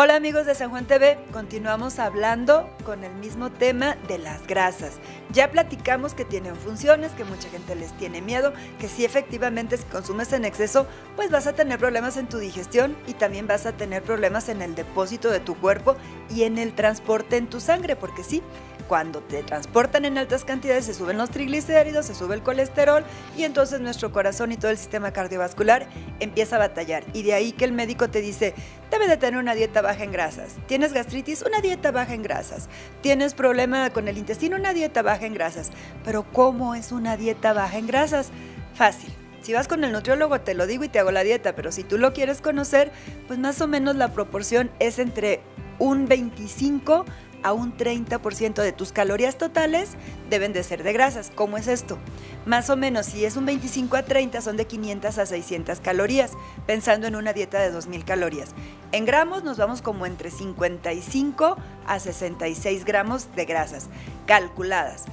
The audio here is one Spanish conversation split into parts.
Hola amigos de San Juan TV, continuamos hablando con el mismo tema de las grasas. Ya platicamos que tienen funciones, que mucha gente les tiene miedo, que si efectivamente consumes en exceso, pues vas a tener problemas en tu digestión y también vas a tener problemas en el depósito de tu cuerpo y en el transporte en tu sangre, porque sí, cuando te transportan en altas cantidades se suben los triglicéridos, se sube el colesterol y entonces nuestro corazón y todo el sistema cardiovascular empieza a batallar. Y de ahí que el médico te dice, debe de tener una dieta baja en grasas. ¿Tienes gastritis? Una dieta baja en grasas. ¿Tienes problema con el intestino? Una dieta baja en grasas. Pero ¿cómo es una dieta baja en grasas? Fácil. Si vas con el nutriólogo te lo digo y te hago la dieta, pero si tú lo quieres conocer, pues más o menos la proporción es entre un 25 a un 30% de tus calorías totales deben de ser de grasas. ¿Cómo es esto? Más o menos, si es un 25 a 30, son de 500 a 600 calorías, pensando en una dieta de 2000 calorías. En gramos nos vamos como entre 55 a 66 gramos de grasas, calculadas.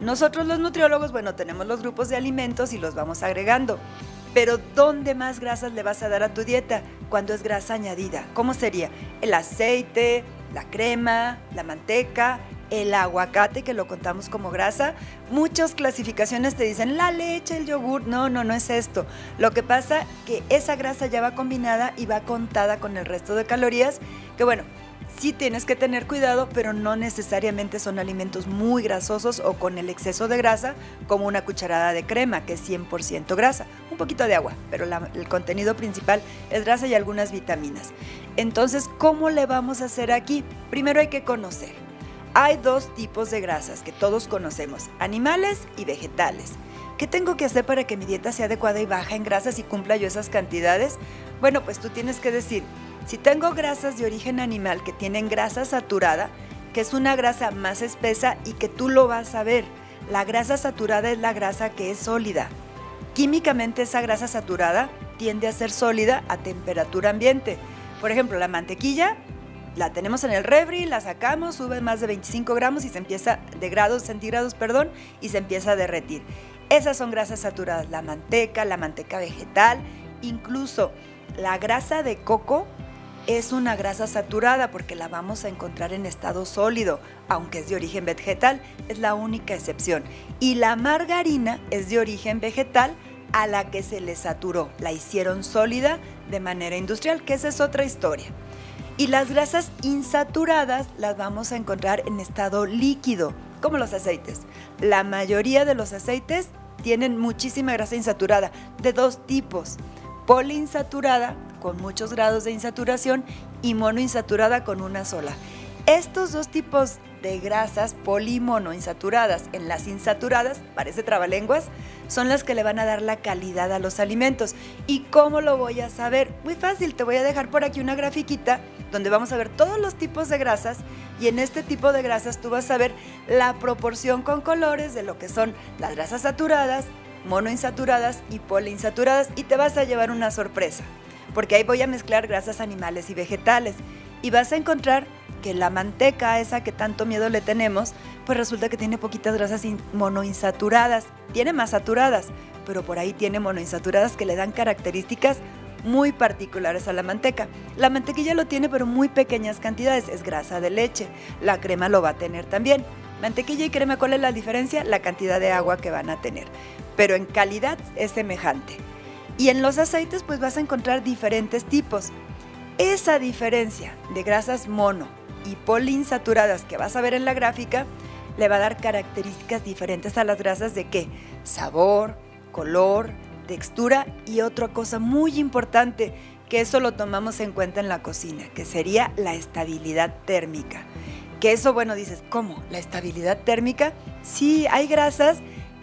Nosotros los nutriólogos, bueno, tenemos los grupos de alimentos y los vamos agregando. Pero ¿dónde más grasas le vas a dar a tu dieta? Cuando es grasa añadida. ¿Cómo sería? El aceite, la crema, la manteca, el aguacate, que lo contamos como grasa. Muchas clasificaciones te dicen la leche, el yogur. No, no, no es esto. Lo que pasa que esa grasa ya va combinada y va contada con el resto de calorías, que bueno, sí tienes que tener cuidado, pero no necesariamente son alimentos muy grasosos o con el exceso de grasa, como una cucharada de crema, que es 100% grasa. Un poquito de agua, pero el contenido principal es grasa y algunas vitaminas. Entonces, ¿cómo le vamos a hacer aquí? Primero hay que conocer. Hay dos tipos de grasas que todos conocemos, animales y vegetales. ¿Qué tengo que hacer para que mi dieta sea adecuada y baja en grasas y cumpla yo esas cantidades? Bueno, pues tú tienes que decir, si tengo grasas de origen animal que tienen grasa saturada, que es una grasa más espesa y que tú lo vas a ver, la grasa saturada es la grasa que es sólida. Químicamente esa grasa saturada tiende a ser sólida a temperatura ambiente. Por ejemplo, la mantequilla la tenemos en el refri, la sacamos, sube más de 25 gramos y se empieza de grados centígrados, perdón, y se empieza a derretir. Esas son grasas saturadas, la manteca, la manteca vegetal, incluso la grasa de coco es una grasa saturada porque la vamos a encontrar en estado sólido, aunque es de origen vegetal, es la única excepción. Y la margarina es de origen vegetal a la que se le saturó, la hicieron sólida de manera industrial, que esa es otra historia. Y las grasas insaturadas las vamos a encontrar en estado líquido, como los aceites. La mayoría de los aceites tienen muchísima grasa insaturada, de dos tipos poliinsaturada con muchos grados de insaturación y monoinsaturada con una sola. Estos dos tipos de grasas polimonoinsaturadas en las insaturadas, parece trabalenguas, son las que le van a dar la calidad a los alimentos. ¿Y cómo lo voy a saber? Muy fácil, te voy a dejar por aquí una grafiquita donde vamos a ver todos los tipos de grasas y en este tipo de grasas tú vas a ver la proporción con colores de lo que son las grasas saturadas, monoinsaturadas y poliinsaturadas y te vas a llevar una sorpresa, porque ahí voy a mezclar grasas animales y vegetales y vas a encontrar que la manteca, esa que tanto miedo le tenemos, pues resulta que tiene poquitas grasas monoinsaturadas, tiene más saturadas, pero por ahí tiene monoinsaturadas que le dan características muy particulares a la manteca. La mantequilla lo tiene pero muy pequeñas cantidades, es grasa de leche, la crema lo va a tener también. Mantequilla y crema, ¿cuál es la diferencia? La cantidad de agua que van a tener pero en calidad es semejante. Y en los aceites pues vas a encontrar diferentes tipos. Esa diferencia de grasas mono y poliinsaturadas que vas a ver en la gráfica le va a dar características diferentes a las grasas de qué? Sabor, color, textura y otra cosa muy importante que eso lo tomamos en cuenta en la cocina, que sería la estabilidad térmica. Que eso, bueno, dices, ¿cómo? ¿La estabilidad térmica? Sí, hay grasas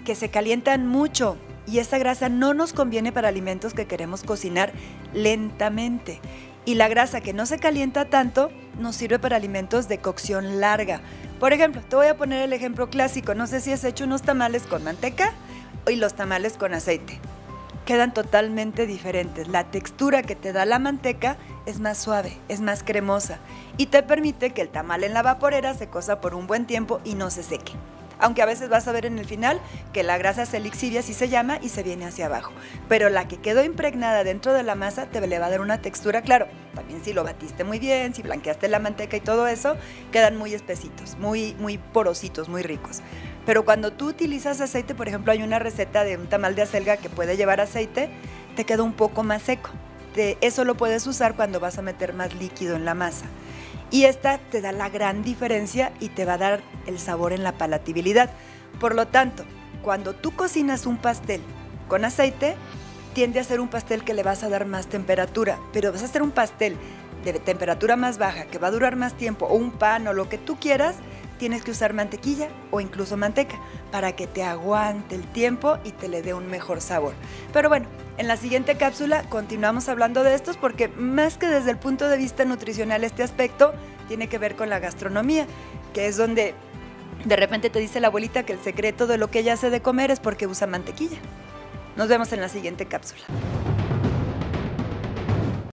que se calientan mucho y esa grasa no nos conviene para alimentos que queremos cocinar lentamente. Y la grasa que no se calienta tanto nos sirve para alimentos de cocción larga. Por ejemplo, te voy a poner el ejemplo clásico. No sé si has hecho unos tamales con manteca y los tamales con aceite. Quedan totalmente diferentes. La textura que te da la manteca es más suave, es más cremosa y te permite que el tamal en la vaporera se cosa por un buen tiempo y no se seque. Aunque a veces vas a ver en el final que la grasa se lixidia, así se llama, y se viene hacia abajo. Pero la que quedó impregnada dentro de la masa te le va a dar una textura, claro, también si lo batiste muy bien, si blanqueaste la manteca y todo eso, quedan muy espesitos, muy, muy porositos, muy ricos. Pero cuando tú utilizas aceite, por ejemplo, hay una receta de un tamal de acelga que puede llevar aceite, te queda un poco más seco. eso lo puedes usar cuando vas a meter más líquido en la masa. Y esta te da la gran diferencia y te va a dar el sabor en la palatabilidad. Por lo tanto, cuando tú cocinas un pastel con aceite, tiende a ser un pastel que le vas a dar más temperatura, pero vas a hacer un pastel de temperatura más baja que va a durar más tiempo o un pan o lo que tú quieras, tienes que usar mantequilla o incluso manteca para que te aguante el tiempo y te le dé un mejor sabor. Pero bueno, en la siguiente cápsula continuamos hablando de estos porque más que desde el punto de vista nutricional este aspecto tiene que ver con la gastronomía, que es donde de repente te dice la abuelita que el secreto de lo que ella hace de comer es porque usa mantequilla. Nos vemos en la siguiente cápsula.